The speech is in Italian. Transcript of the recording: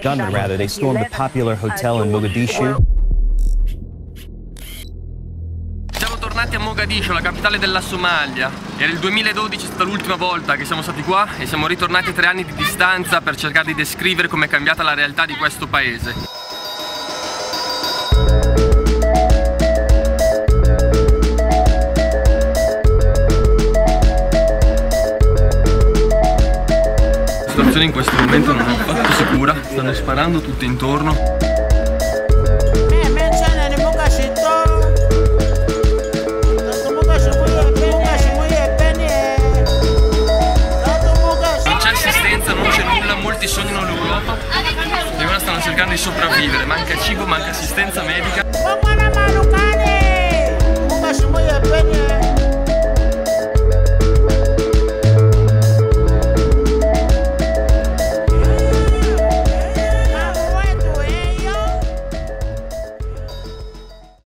Gunmen, rather, they stormed a popular hotel in Mogadishu. Siamo tornati a Mogadiscio, la capitale della Somalia. Era il 2012, è stata l'ultima volta che siamo stati qua e siamo ritornati a tre anni di distanza per cercare di descrivere com'è cambiata la realtà di questo paese. Situazione in questo momento non è affatto sicura, stanno sparando tutto intorno. Non c'è assistenza, non c'è nulla, molti sognano l'Europa. E ora stanno cercando di sopravvivere, manca cibo, manca assistenza medica.